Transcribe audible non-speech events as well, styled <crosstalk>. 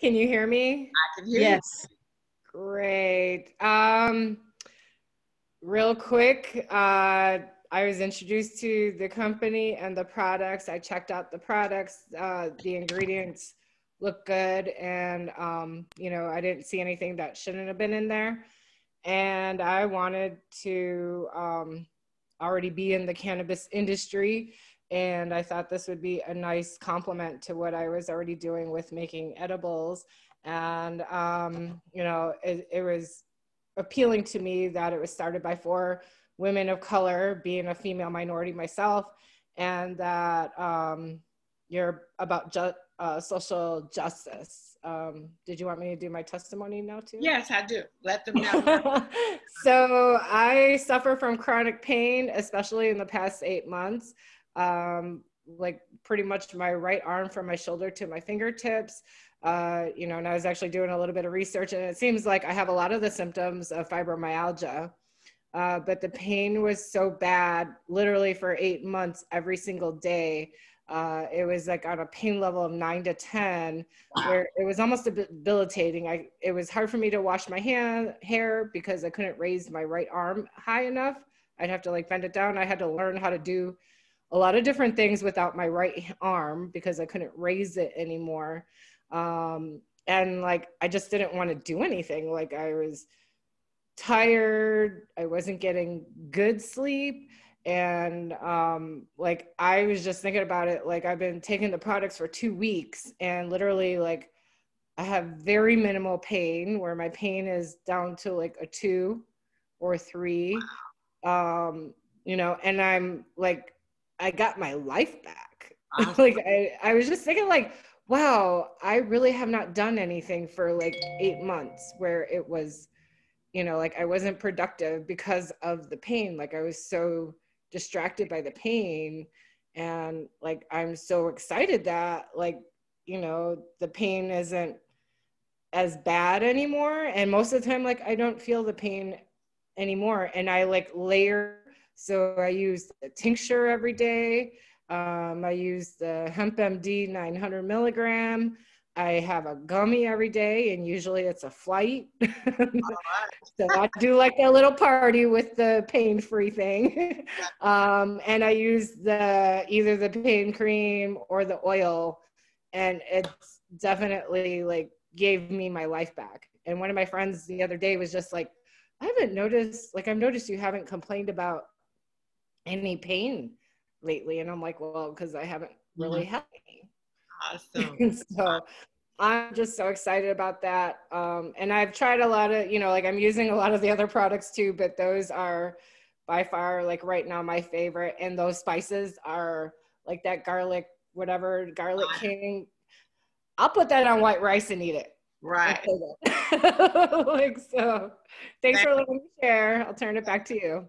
Can you hear me? I can hear Yes. you. Great. Um, real quick, uh, I was introduced to the company and the products. I checked out the products. Uh, the ingredients look good, and um, you know, I didn't see anything that shouldn't have been in there. And I wanted to um, already be in the cannabis industry, and I thought this would be a nice complement to what I was already doing with making edibles. And um, you know, it, it was appealing to me that it was started by four women of color, being a female minority myself, and that um, you're about ju- uh, social justice. Um, did you want me to do my testimony now too? Yes, I do. Let them know. <laughs> so I suffer from chronic pain, especially in the past eight months. Um, like pretty much my right arm from my shoulder to my fingertips. Uh, you know, and I was actually doing a little bit of research, and it seems like I have a lot of the symptoms of fibromyalgia. Uh, but the pain was so bad, literally for eight months, every single day. Uh, it was like on a pain level of nine to 10, where it was almost debilitating. I, it was hard for me to wash my hand, hair because I couldn't raise my right arm high enough. I'd have to like bend it down. I had to learn how to do a lot of different things without my right arm because I couldn't raise it anymore. Um, and like, I just didn't want to do anything. Like, I was tired, I wasn't getting good sleep. And um, like, I was just thinking about it. Like, I've been taking the products for two weeks and literally, like, I have very minimal pain where my pain is down to like a two or three. Um, you know, and I'm like, I got my life back. <laughs> Awesome. like I, I was just thinking like, wow, I really have not done anything for like eight months where it was, you know, like I wasn't productive because of the pain. Like I was so distracted by the pain. And like I'm so excited that like, you know, the pain isn't as bad anymore. And most of the time, like I don't feel the pain anymore. And I like layer so I use the tincture every day. Um, I use the Hemp MD 900 milligram. I have a gummy every day, and usually it's a flight. <laughs> so I do like a little party with the pain-free thing. <laughs> um, and I use the either the pain cream or the oil, and it's definitely like gave me my life back. And one of my friends the other day was just like, I haven't noticed, like I've noticed you haven't complained about any pain lately. And i'm like well because i haven't really Mhm. had any. Awesome. <laughs> so i'm just so excited about that. Um, and i've tried a lot of you know like i'm using a lot of the other products too but those are by far like right now my favorite. And those spices are like that garlic whatever garlic king. I'll put that on white rice and eat it. Right. <laughs> like so thanks for letting me share. I'll turn it back to you